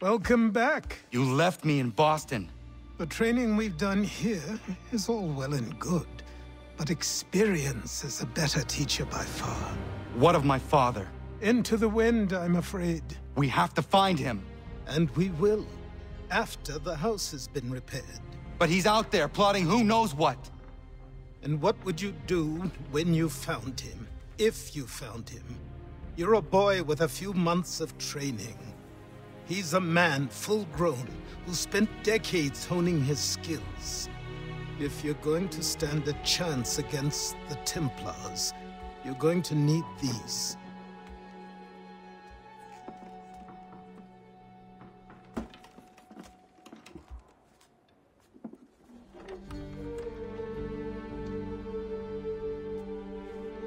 Welcome back. You left me in Boston. The training we've done here is all well and good, but experience is a better teacher by far. What of my father? Into the wind, I'm afraid. We have to find him. And we will, after the house has been repaired. But he's out there plotting who knows what. And what would you do when you found him? If you found him? You're a boy with a few months of training. He's a man full grown who spent decades honing his skills. If you're going to stand a chance against the Templars, you're going to need these.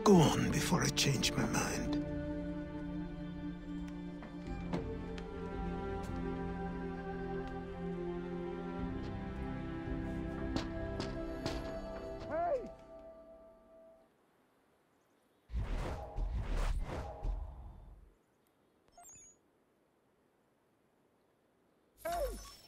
Go on before I change my mind. Oh!